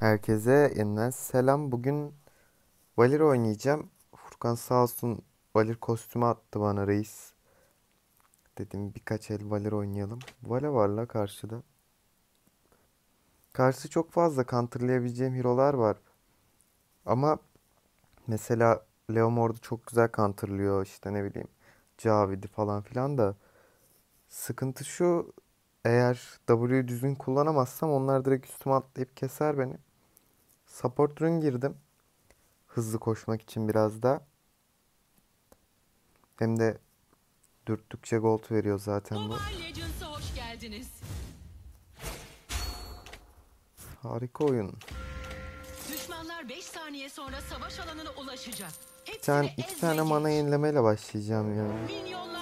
Herkese yeniden selam. Bugün Valir oynayacağım. Furkan sağ olsun Valir kostümü attı bana reis. Dedim birkaç el Valir oynayalım. Vale var la karşıda. Karşı çok fazla counterlayabileceğim hero'lar var. Ama mesela Leomord'u çok güzel counterlıyor işte ne bileyim. Cavid'i falan filan da. Sıkıntı şu eğer W'yu düzgün kullanamazsam onlar direkt üstüme atlayıp keser beni. Support rune girdim. Hızlı koşmak için biraz da. Hem de dürttükçe gold veriyor zaten bu. Harika oyun. Düşmanlar 5 saniye sonra savaş alanına ulaşacak. Bir Hepsini tane, iki tane mana yenilemeyle başlayacağım ya. Minyonlar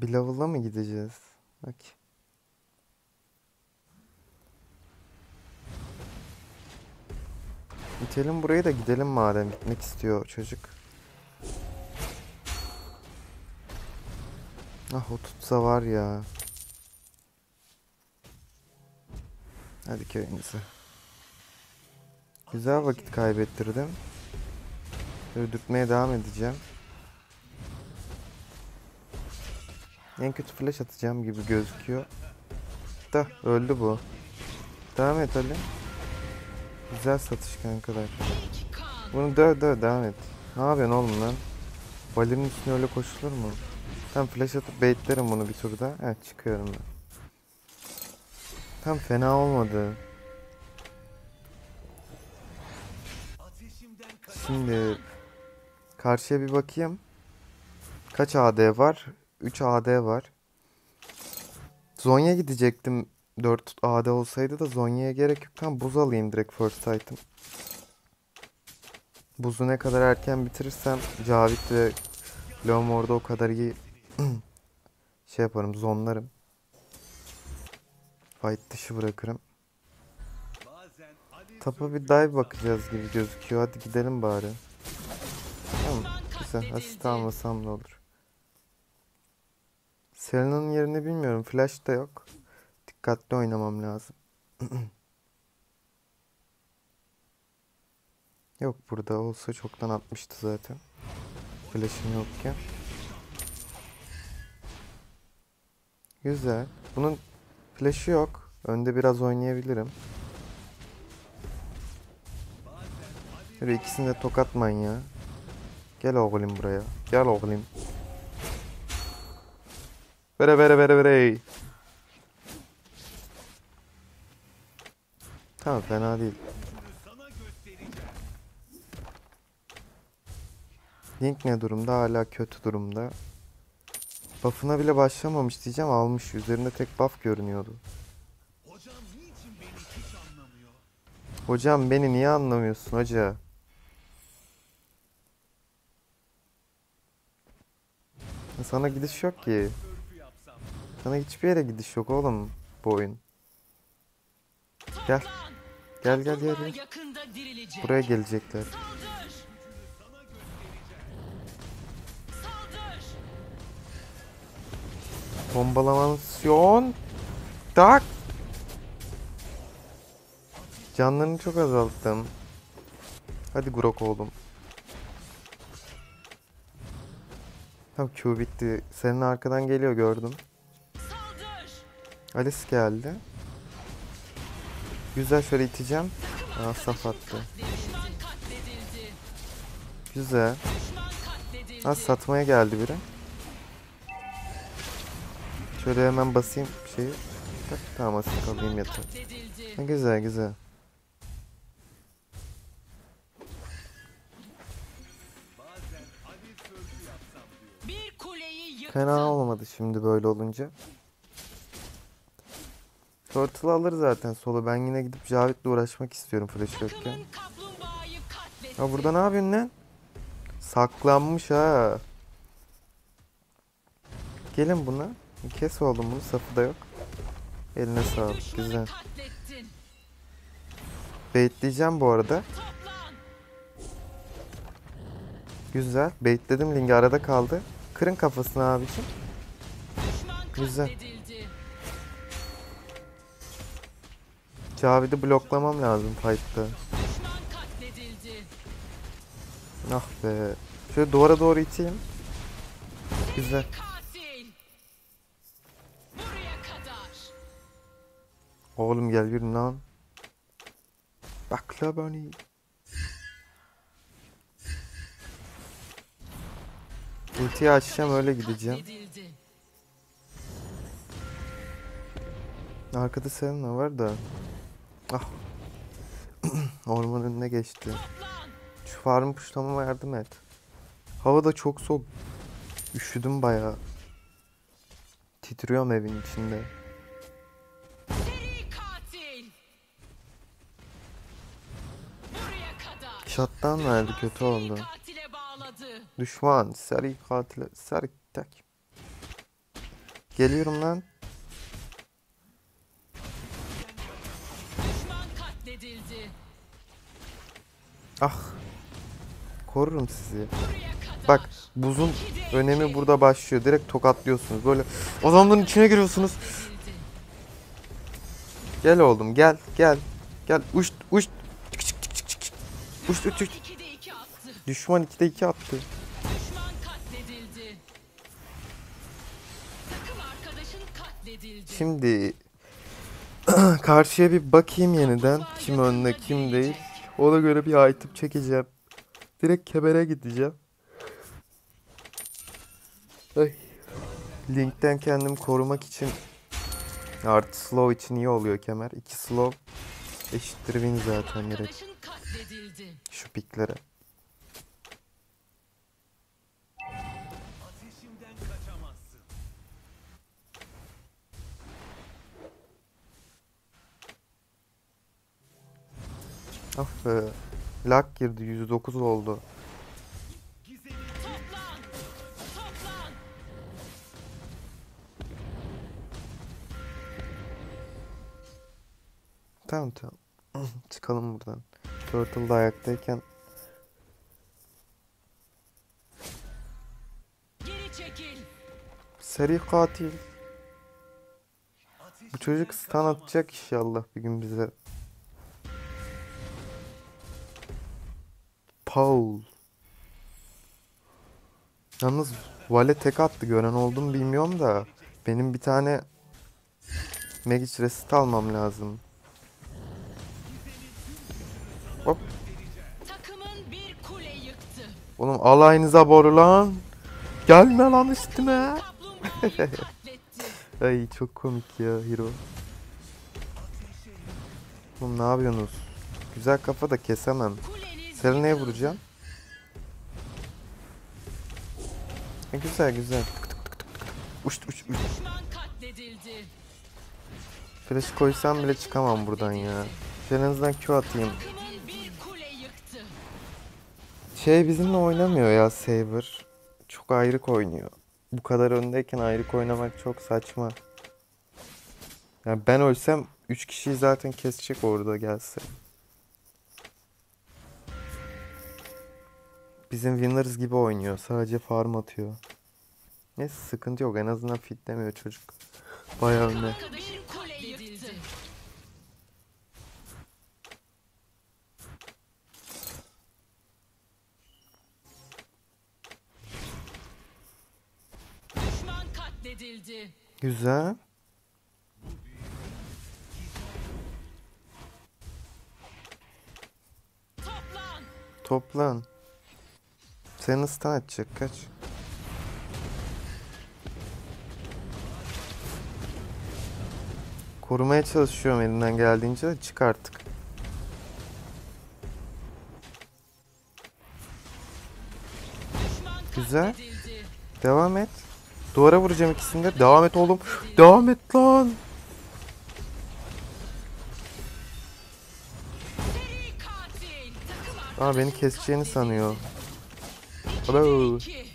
Bir level'a mı gideceğiz? Bak. İtelim burayı da gidelim madem gitmek istiyor çocuk. Ah o tutsa var ya. Hadi köyümüze. Güzel vakit kaybettirdim. Öldürtmeye devam edeceğim. En kötü flash atacağım gibi gözüküyor. Da öldü bu. Devam et Ali. Güzel satış kankalar. Bunu döv döv devam et. Ne yapıyorsun oğlum lan? Valinin üstüne öyle koşulur mu? Tam flash atıp baitlerim bunu bir turda. Evet çıkıyorum ben. Tam fena olmadı. Şimdi karşıya bir bakayım. Kaç AD var? 3 AD var. Zonya gidecektim. 4 AD olsaydı da Zonya'ya gerek yok. Tamam buz alayım direkt first item. Buzu ne kadar erken bitirirsem Cavit ve Leomord'u o kadar iyi şey yaparım zonlarım. Fight dışı bırakırım. Tapa bir dive bakacağız gibi gözüküyor. Hadi gidelim bari. Tamam. Güzel. Asist almasam da olur. Selena'nın yerini bilmiyorum. Flash da yok. Dikkatli oynamam lazım. Yok burada olsa çoktan atmıştı zaten. Flash'ım yokken. Güzel. Bunun flash'ı yok. Önde biraz oynayabilirim. Şöyle ikisini de tokat manyağı. Gel oğlum buraya. Gel oğlum. Vere vere vere vere. Tamam fena değil. Link ne durumda? Hala kötü durumda. Buff'ına bile başlamamış diyeceğim almış. Üzerinde tek buff görünüyordu. Hocam beni niye anlamıyorsun hoca? Sana gidiş yok ki. Sana hiçbir yere gidiş yok oğlum bu oyun. Gel. Gel gel gel. Gel. Buraya gelecekler. Bombalamasyon. Tak. Canlarını çok azalttım. Hadi Grok oğlum. Tamam Q bitti. Senin arkadan geliyor gördüm. Alice geldi. Güzel şöyle iteceğim. Aa saf attı. Güzel. Ha satmaya geldi biri. Şöyle hemen basayım şeyi. Tamam asist alayım yeter. Ha, güzel güzel. Bir kuleyi yıktı. Fena olmadı şimdi böyle olunca. Turtle alır zaten solo. Ben yine gidip Javit'le uğraşmak istiyorum flash yokken. Ha burada ne yapıyorsun lan? Saklanmış ha. Gelin buna. Kes oğlum bunu. Safı da yok. Eline sağlık. Güzel. Baitleyeceğim bu arada. Güzel. Baitledim. Lingi arada kaldı. Kırın kafasını abicim. Güzel. Cavid'i bloklamam lazım fight'ta. Ah be. Şöyle duvara doğru iteyim. Güzel. Oğlum gel yürü lan. Bakla beni. Ultiyi açacağım öyle gideceğim. Arkada Selena var da. Ah. Orman önüne geçti. Şu farm puşlamama yardım et. Hava da çok soğuk. Üşüdüm bayağı. Titriyorum evin içinde. Shutdown verdi kötü oldu. katile. Düşman seri katil seri tek. Geliyorum lan. Ah. Korurum sizi. Bak buzun önemi burada başlıyor. Direkt tokatlıyorsunuz. Böyle adamların içine giriyorsunuz. Gel oğlum gel gel. Gel uç uç. Uç uç uç. 2'de 2 attı. Düşman 2'de 2 attı. Şimdi karşıya bir bakayım yeniden. Kim önde kim değil. Ona göre bir item çekeceğim. Direkt kemere gideceğim. Ay. Linkten kendimi korumak için artı slow için iyi oluyor kemer. 2 slow eşittir win zaten direkt şu piklere. Ah be. Lag girdi 109 oldu. Tamam tamam. Çıkalım buradan. Turtle da ayaktayken seri katil. Bu çocuk stun atacak inşallah bir gün bize. Paul. Yalnız Vale tek attı gören oldu mu bilmiyorum da. Benim bir tane Magic Resit almam lazım. Hop. Oğlum alayınıza boru lan. Gelme lan üstüme. Ay çok komik ya Hero. Oğlum ne yapıyorsunuz? Güzel kafa da kesemem. Selena'ya vuracağım. E, güzel güzel. Tık tık tık tık tık. Uç uç uç. Düşman katledildi. Flash koysam bile çıkamam buradan ya. En azından Q atayım. Şey bizimle oynamıyor ya Saber. Çok ayrık oynuyor. Bu kadar öndeyken ayrık oynamak çok saçma. Yani ben ölsem 3 kişiyi zaten kesecek orada gelse. Bizim Winners gibi oynuyor. Sadece farm atıyor. Neyse sıkıntı yok. En azından fitlemiyor çocuk. Bayağı önde. Güzel. Toplan. Toplan. Seni stun atacak. Kaç. Korumaya çalışıyorum elinden geldiğince de çık artık. Güzel. Devam et. Duvara vuracağım ikisini de. Devam et oğlum. Devam et lan. Aa beni keseceğini sanıyor. Alo. iki.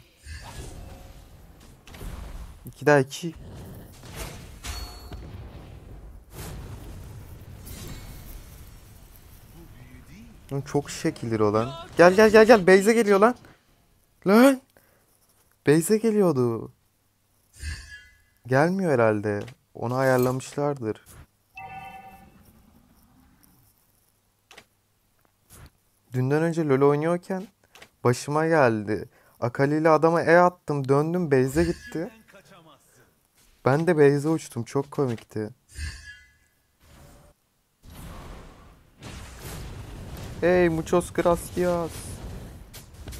2 daha 2. Çok şekildir o lan. Gel gel gel gel. Beyze geliyor lan. Lan. Beyze geliyordu. Gelmiyor herhalde. Onu ayarlamışlardır. Dünden önce LoL oynuyorken başıma geldi. Akali ile adama E attım, döndüm Beyze gitti. Ben de Beyze uçtum. Çok komikti. Hey muchos gracias.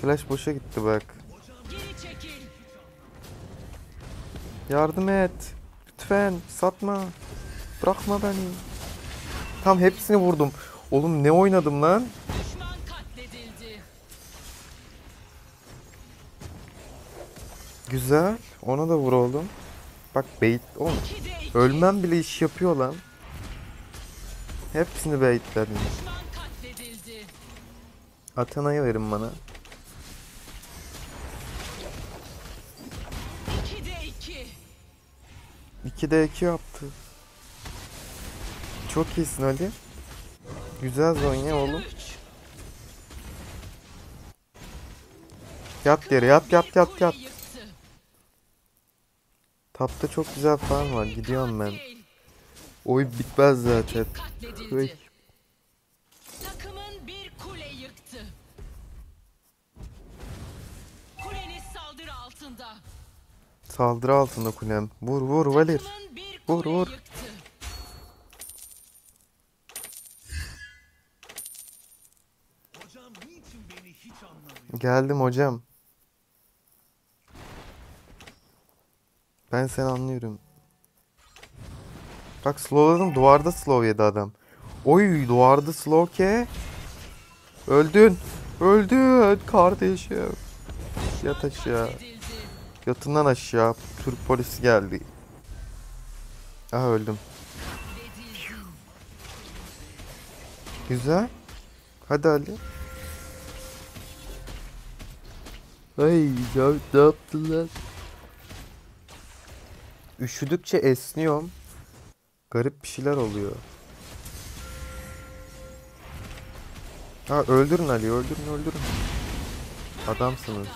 Flash boşa gitti bak. Yardım et. Lütfen satma. Bırakma beni. Tam hepsini vurdum. Oğlum ne oynadım lan? Güzel. Ona da vur oğlum. Bak bait. Oğlum iki. ölmem bile iş yapıyor lan. Hepsini baitledim. Athena'yı verin bana. İki. 2'de 2 yaptı. Çok iyisin Ali. Güzel Zonya oğlum. Yat yere yat yat yat yat. Tapta çok güzel farm var. Gidiyorum ben. Oy bitmez zaten. Katledildi. Hıy. Takımın bir kule yıktı. Kuleniz saldırı altında. Saldırı altında kulem. Vur vur Valir. Vur, vur. yıktı. Hocam niçin beni hiç anlamıyor? Geldim hocam. Ben seni anlıyorum. Bak slowladım. Duvarda slow yedi adam. Oy duvarda slow ke. Öldün. Öldün kardeşim. Yat aşağı. Yatından aşağı. Türk polisi geldi. Aha öldüm. Güzel. Hadi Ali. Ay ya ne yaptılar? Üşüdükçe esniyorum. Garip bir şeyler oluyor. Ha öldürün Ali öldürün öldürün. Adamsınız.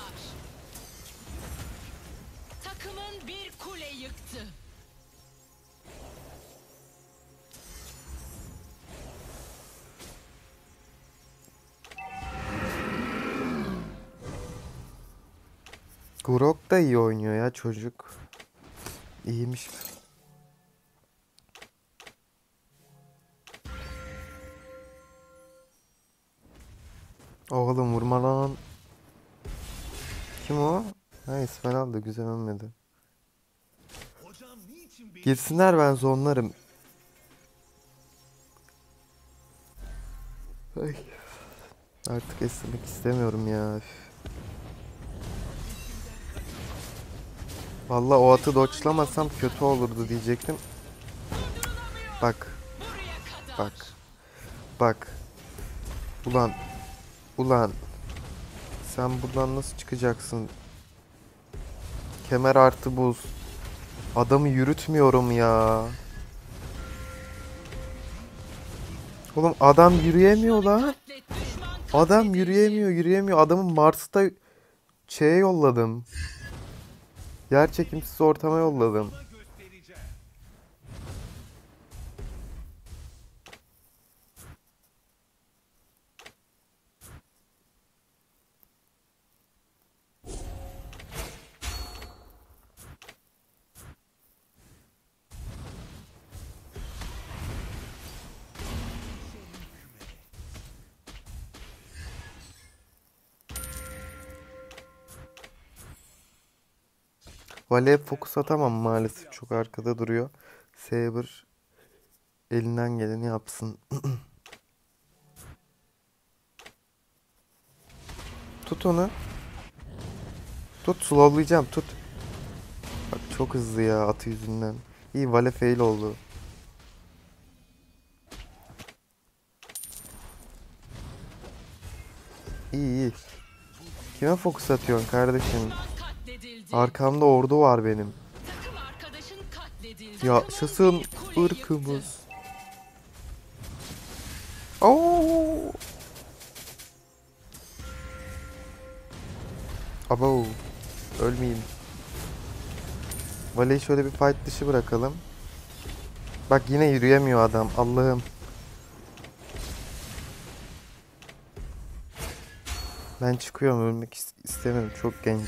Takımın bir kule yıktı. Grok da iyi oynuyor ya çocuk. İyiymiş. Oğlum vurma lan. Kim o? Ha Esmeralda güzel ölmedi. Girsinler ben zonlarım. Ay. Artık esnemek istemiyorum ya. üf. Vallahi o atı doçlamasam kötü olurdu diyecektim. Bak, bak, bak. Ulan, ulan. Sen buradan nasıl çıkacaksın? Kemer artı buz. Adamı yürütmüyorum ya. Oğlum adam yürüyemiyor lan. Adam yürüyemiyor, yürüyemiyor. Adamı Mars'ta şeye yolladım. Yer çekimsiz ortama yolladım. Vale'ye fokus atamam maalesef. Çok arkada duruyor. Saber elinden geleni yapsın. Tut onu. Tut slowlayacağım tut. Bak çok hızlı ya atı yüzünden. İyi Vale fail oldu. İyi iyi. Kime fokus atıyorsun kardeşim? Arkamda ordu var benim. Yaşasın ırkımız. Oo. Abo. Ölmeyeyim. Vale'yi şöyle bir fight dışı bırakalım. Bak yine yürüyemiyor adam. Allah'ım. Ben çıkıyorum. Ölmek is- istemiyorum. Çok genç.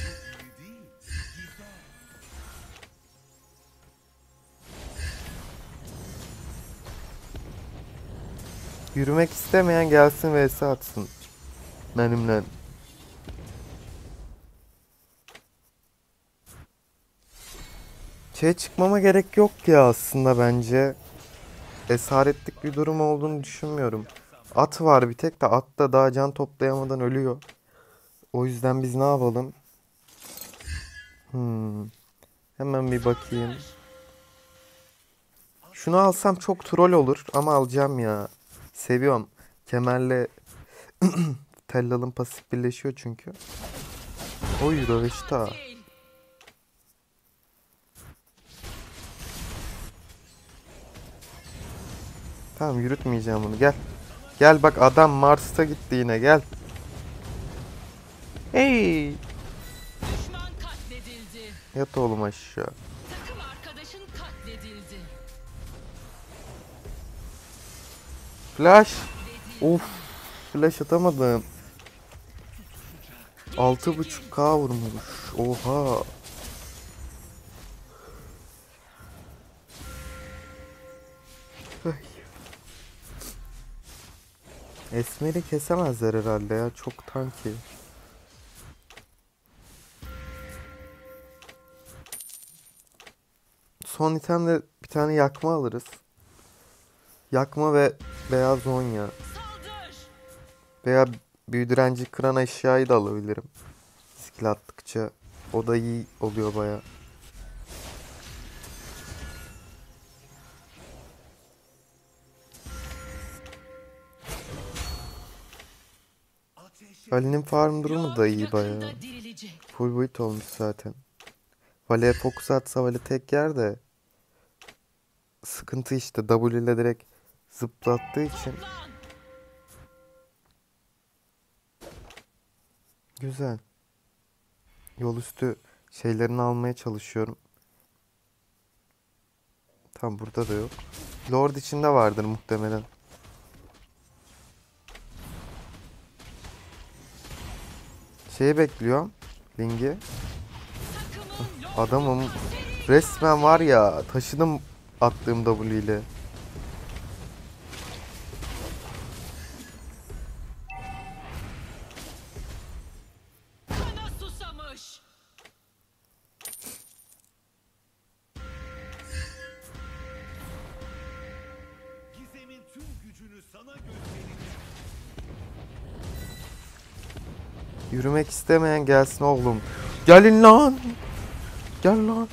Yürümek istemeyen gelsin vs atsın. Benimle. Şey çıkmama gerek yok ya aslında bence. Esaretlik bir durum olduğunu düşünmüyorum. At var bir tek de at da daha can toplayamadan ölüyor. O yüzden biz ne yapalım? Hmm. Hemen bir bakayım. Şunu alsam çok troll olur ama alacağım ya. Seviyorum. Kemerle Tellal'ın pasif birleşiyor çünkü. Oy. Değil. Tamam yürütmeyeceğim bunu gel. Gel bak adam Mars'ta gitti yine gel. Hey. Yat oğlum aşağı. Flash. Of. Flash atamadım. 6.5k vurmuş. Oha. Esmer'i kesemezler herhalde ya. Çok tanki. Son itemde bir tane yakma alırız. Yakma ve beyaz zonya. Veya büyü direnci kıran eşyayı da alabilirim. Skill attıkça. O da iyi oluyor baya. Ali'nin farm durumu da iyi baya. Full build olmuş zaten. Vale'ye fokus atsa Vale tek yer de. Sıkıntı işte W ile direkt zıplattığı için. Güzel. Yol üstü şeylerini almaya çalışıyorum. Tam burada da yok. Lord içinde vardır muhtemelen. Şeyi bekliyorum. Ling'i. Adamım resmen var ya taşıdım attığım W ile. Yürümek istemeyen gelsin oğlum. Gelin lan. Gel lan.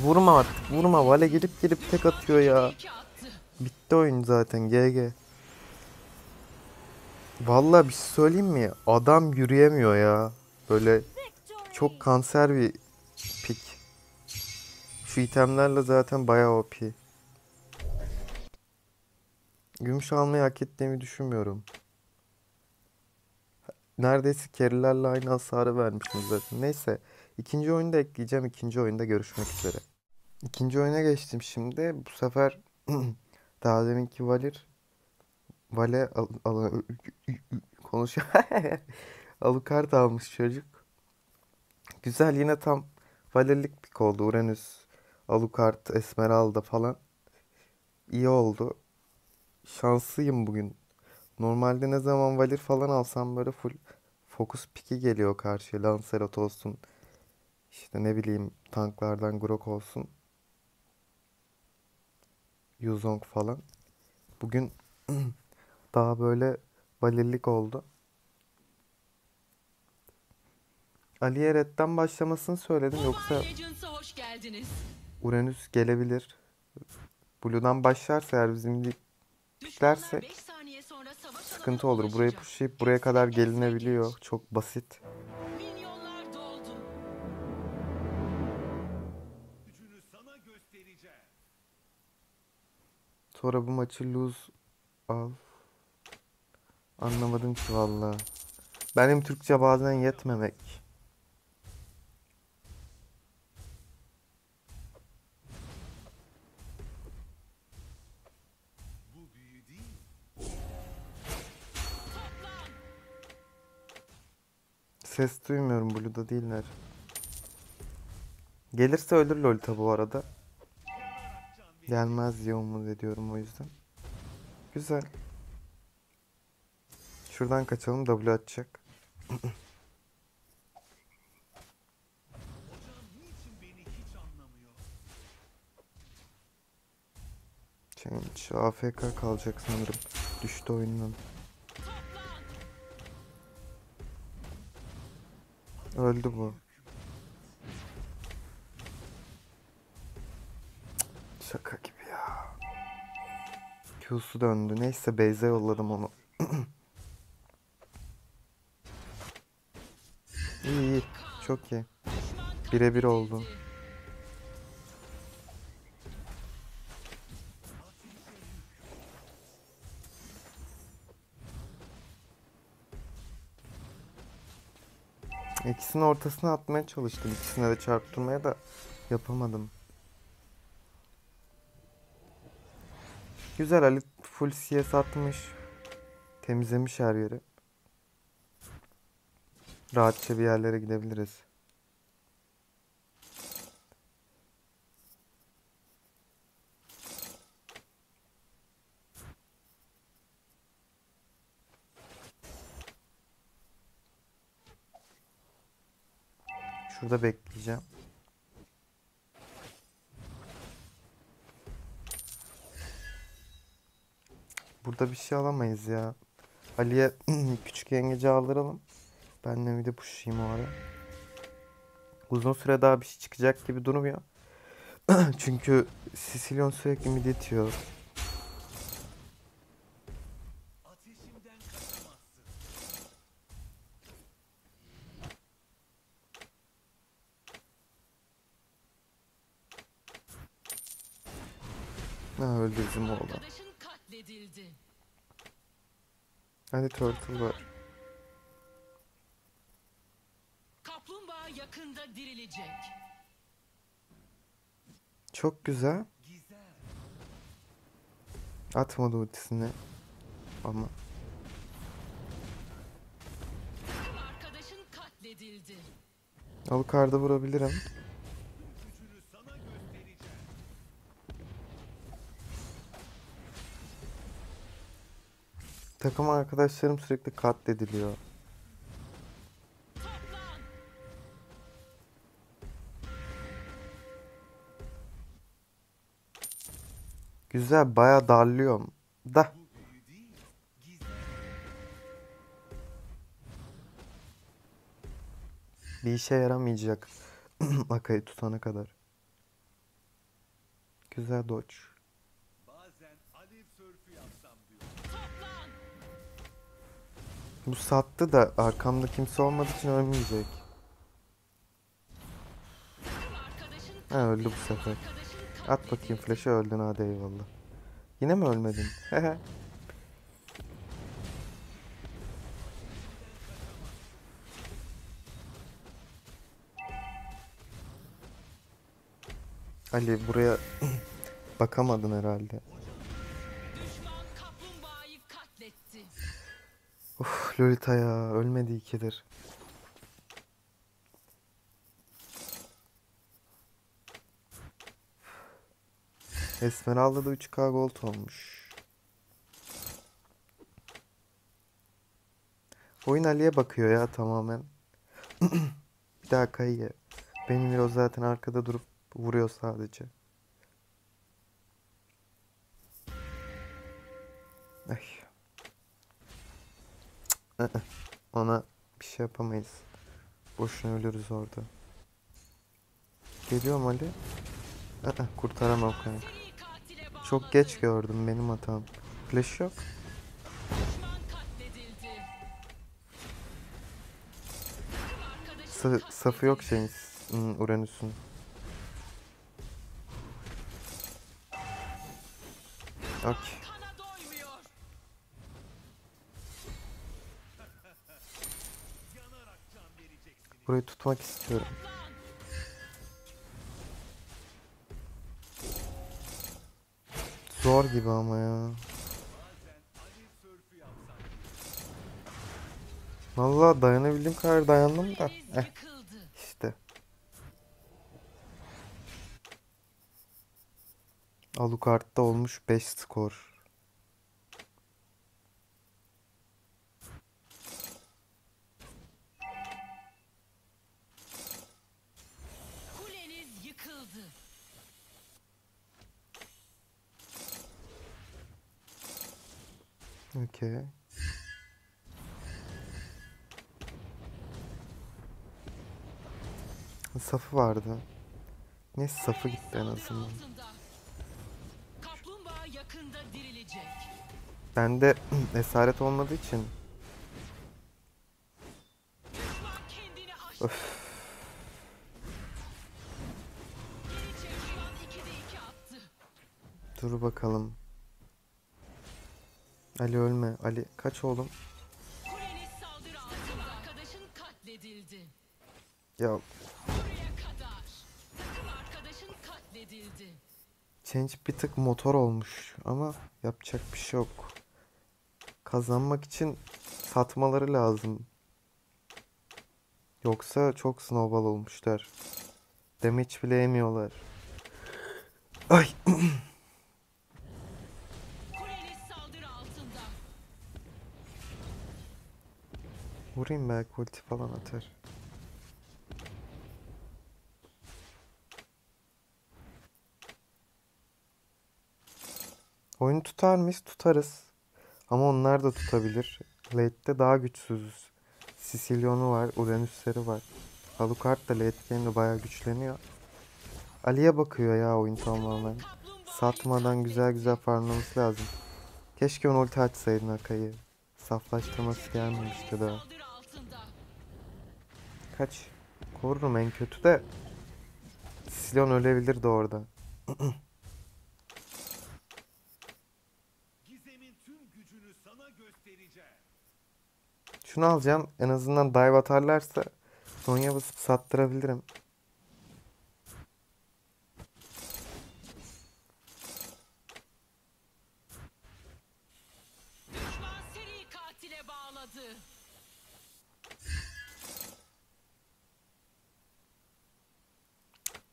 Vurma artık vurma. Vale girip girip tek atıyor ya. Bitti oyun zaten GG. Vallahi bir şey söyleyeyim mi? Adam yürüyemiyor ya. Böyle çok kanser bir pik. Şu itemlerle zaten bayağı OP. Gümüş almayı hak ettiğimi düşünmüyorum. Neredeyse carry'lerle aynı hasarı vermişim zaten. Neyse. ikinci oyunu da ekleyeceğim. İkinci oyunda görüşmek üzere. İkinci oyuna geçtim şimdi. Bu sefer daha deminki Valir Vale al, al, konuş Alucard almış çocuk. Güzel yine tam Valirlik pik oldu. Uranüs, Alucard, Esmeralda falan. İyi oldu. Şanslıyım bugün. Normalde ne zaman Valir falan alsam böyle full fokus piki geliyor karşıya. Lancelot olsun. İşte ne bileyim tanklardan Grok olsun. Yuzong falan. Bugün daha böyle valirlik oldu. Ali'ye redden başlamasını söyledim yoksa. Uranüs gelebilir. Blue'dan başlarsa eğer bizim lig Düşmanlar Derse beş saniye sonra savaş sıkıntı olur. Burayı pushlayıp buraya kadar gelinebiliyor. Çok basit. Milyonlar doldu. Gücünü sana göstereceğim. Sonra bu maçı lose al. Anlamadım ki valla. Benim Türkçe bazen yetmemek. Ses duymuyorum Blue'da değiller. Gelirse ölür Lolita bu arada. Gelmez diye umut ediyorum o yüzden. Güzel. Şuradan kaçalım W atacak. Change AFK kalacak sanırım. Düştü oyundan. Öldü bu. Şaka gibi ya. Q'su döndü. Neyse Beyze yolladım onu. iyi iyi. Çok iyi. Birebir oldu. İkisinin ortasına atmaya çalıştım. İkisine de çarptırmaya da yapamadım. Güzel Ali full CS atmış. Temizlemiş her yeri. Rahatça bir yerlere gidebiliriz. Şurada bekleyeceğim. Burada bir şey alamayız ya. Ali'ye küçük yengeci aldıralım. Ben de bir de pushayım o ara. Uzun süre daha bir şey çıkacak gibi durmuyor. Çünkü Sicilyon sürekli mid. Ha öldü bizim oğlan. Hadi turtle var. Kaplumbağa yakında dirilecek. Çok güzel. Atmadı ultisini. Ama Arkadaşın katledildi. Alucard'a vurabilirim. Takım arkadaşlarım sürekli katlediliyor. Güzel baya darlıyorum. Da bir işe yaramayacak. Akayı tutana kadar. Güzel dodge. Bu sattı da arkamda kimse olmadığı için ölmeyecek. Ha öldü bu sefer. At bakayım flash'ı öldün hadi eyvallah. Yine mi ölmedin? Ali buraya bakamadın herhalde. Lolita ya ölmedi ikidir. Esmeralda da 3K gold olmuş. Oyun Ali'ye bakıyor ya tamamen. Bir daha kayıyor. Benim Miro zaten arkada durup vuruyor sadece. Ona bir şey yapamayız. Boşuna ölürüz orada. Geliyorum Ali. Kurtaramam kanka. Çok geç gördüm benim hatam. Flash yok. Sa- safı yok şeyin. hmm, Uranüs'ün. Okey. Burayı tutmak istiyorum. Zor gibi ama ya. Vallahi dayanabildiğim kadar dayandım da. Eh işte. Alucard'da olmuş 5 skor. Okey. Safı vardı. Neyse safı gitti en azından. Bende esaret olmadığı için Düşman kendini aştı. Ali ölme. Ali kaç oğlum? Ya. Change bir tık motor olmuş ama yapacak bir şey yok. Kazanmak için satmaları lazım. Yoksa çok snowball olmuşlar. Damage bile yemiyorlar. Ay vurayım belki ulti falan atar. Oyunu tutar mıyız? Tutarız. Ama onlar da tutabilir. Late'de daha güçsüzüz. Sicilyon'u var, Uranüs'leri var. Alucard da late game'de bayağı güçleniyor. Ali'ye bakıyor ya oyun tamamen. Satmadan güzel güzel farmlaması lazım. Keşke onu ulti açsaydın Akai'yi. Saflaştırması gelmemişti daha. Kaç. Korurum en kötü de. Sicilyon ölebilirdi orada. Gizem'in tüm gücünü sana göstereceğim. Şunu alacağım. En azından dive atarlarsa Sonya basıp sattırabilirim.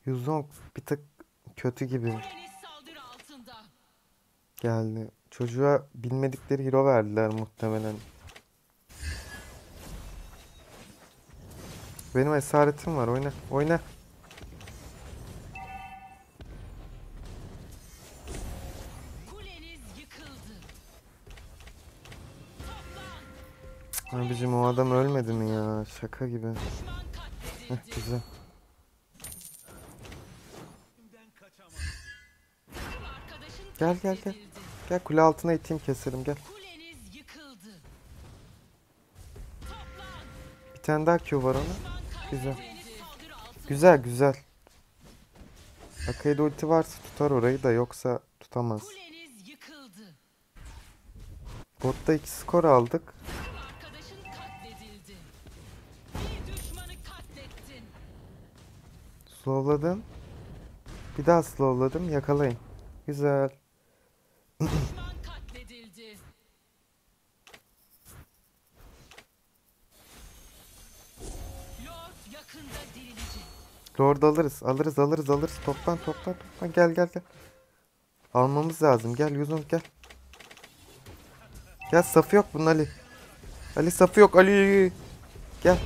Yuzong bir tık kötü gibi geldi. Çocuğa bilmedikleri hero verdiler muhtemelen. Benim esaretim var. Oyna. Oyna. Abicim o adam ölmedi mi ya? Şaka gibi. Heh, güzel. Elimden kaçamazsın. Takım arkadaşın Gel, gel, gel. Gel kule altına iteyim keselim gel. Bir tane daha Q var ona. Güzel. Güzel güzel. Akai'de ulti varsa tutar orayı da yoksa tutamaz. Botta 2 skor aldık. Slowladım. Bir daha slowladım. Yakalayın. Güzel. Lord alırız. Alırız alırız alırız. Toplan toplan toplan. Gel gel gel. Almamız lazım. Gel Yuzun gel. Gel safı yok bunun Ali. Ali safı yok Ali. Gel.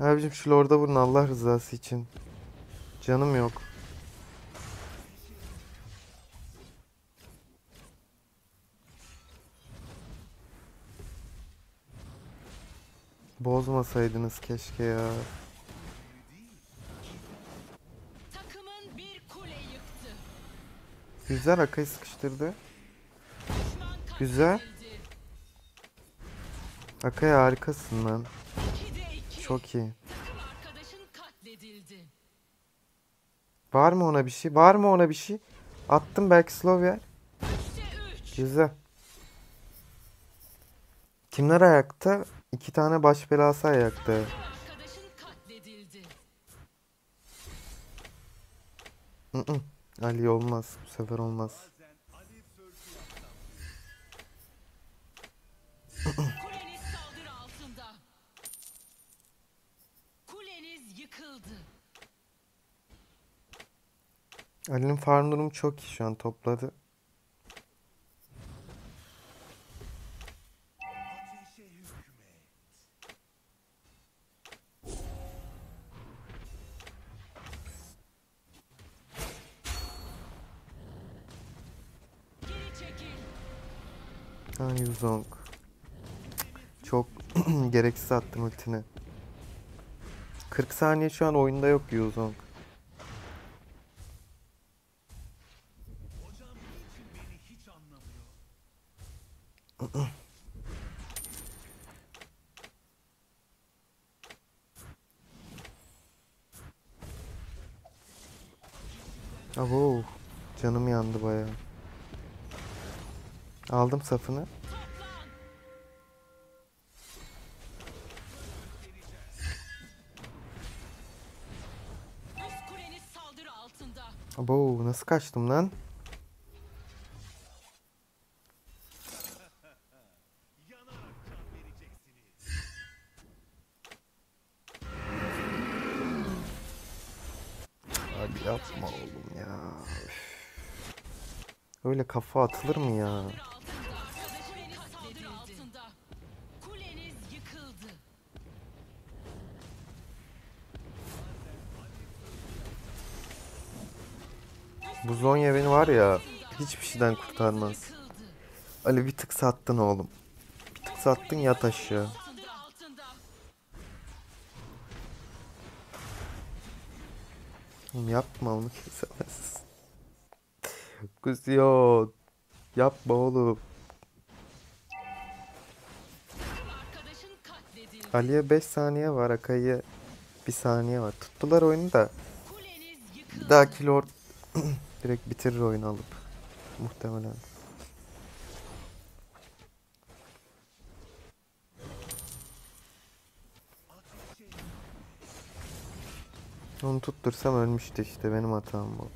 Abicim şu Lord'a vurun Allah rızası için. Canım yok. Bozmasaydınız keşke ya. Takımın bir kule yıktı. Güzel Akay'ı sıkıştırdı. Güzel. Akay harikasın lan. Çok iyi. Var mı ona bir şey? Var mı ona bir şey? Attım belki slow yer. Güzel. Kimler ayakta? İki tane baş belası katledildi. Hı hı. Ali olmaz. Bu sefer olmaz. Ali'nin farm durumu çok iyi şu an topladı. Ha Yuzong. Çok gereksiz attım ultini. 40 saniye şu an oyunda yok Yuzong. Aldım safını. Abo, nasıl kaçtım lan? Abi yapma oğlum ya. Öyle kafa atılır mı ya? Bu Zonya beni var ya hiçbir şeyden kurtarmaz. Ali bir tık sattın oğlum. Bir tık sattın yat aşağı. Oğlum yapma onu kesemez. Kuziyor. Yapma oğlum. Ali'ye 5 saniye var. Akai'ye 1 saniye var. Tuttular oyunu da. Bir dahaki Lord direkt bitirir oyunu alıp. Muhtemelen. Onu tuttursam ölmüştü işte benim hatam bu.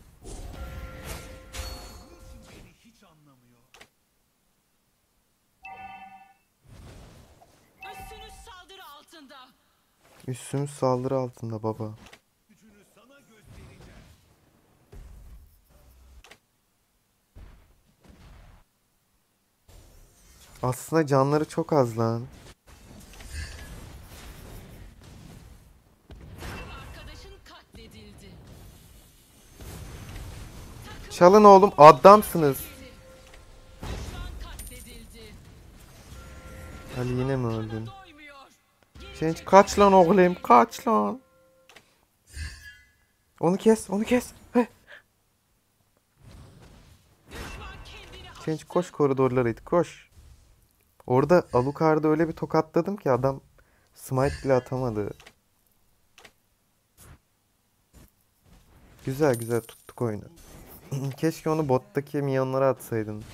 Üstümüz saldırı altında baba. Aslında canları çok az lan. Çalın oğlum adamsınız. Ali yine mi öldün? Genç kaç lan oğlum kaç lan. Onu kes onu kes. Genç koş koridorlara koş. Orada Alucard'ı öyle bir tokatladım ki adam smite bile atamadı. Güzel güzel tuttuk oyunu. Keşke onu bottaki minyonlara atsaydın.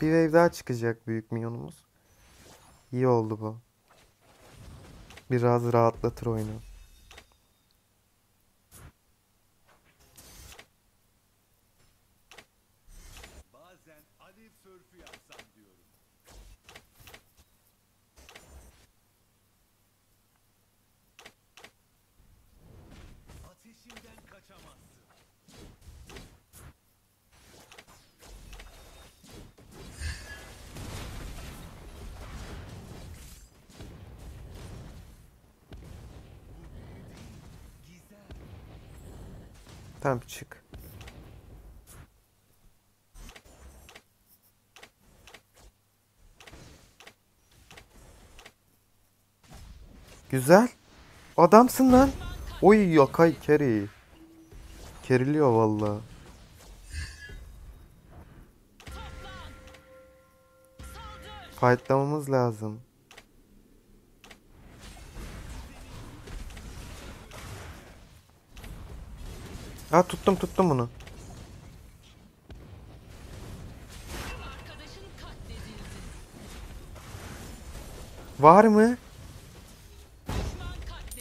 Bir wave daha çıkacak büyük minyonumuz. İyi oldu bu. Biraz rahatlatır oyunu. Tamam çık. Güzel. Adamsın lan. Oy yakay keri. Keriliyor valla. Fightlamamız lazım. Ha tuttum tuttum bunu. Var mı?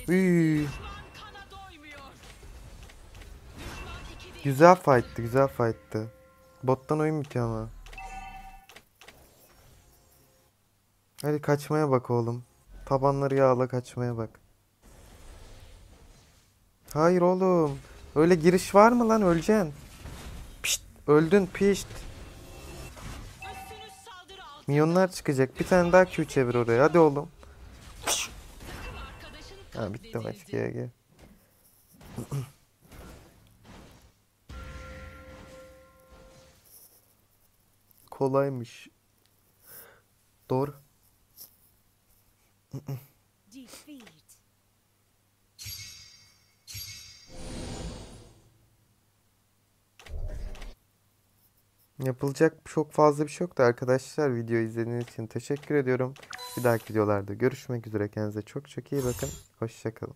Üy. Güzel fight'tı, güzel fight'tı. Bottan oyun bitiyor ama. Hadi kaçmaya bak oğlum. Tabanları yağla kaçmaya bak. Hayır oğlum. Öyle giriş var mı lan öleceksin. Pişt, öldün pişt. Milyonlar çıkacak. Bir tane daha Q çevir oraya. Hadi oğlum. Arkadaşın Ha bitti maç. GG. Kolaymış. Doğru. Yapılacak çok fazla bir şey yoktu arkadaşlar. Video izlediğiniz için teşekkür ediyorum. Bir dahaki videolarda görüşmek üzere. Kendinize çok çok iyi bakın. Hoşçakalın.